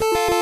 you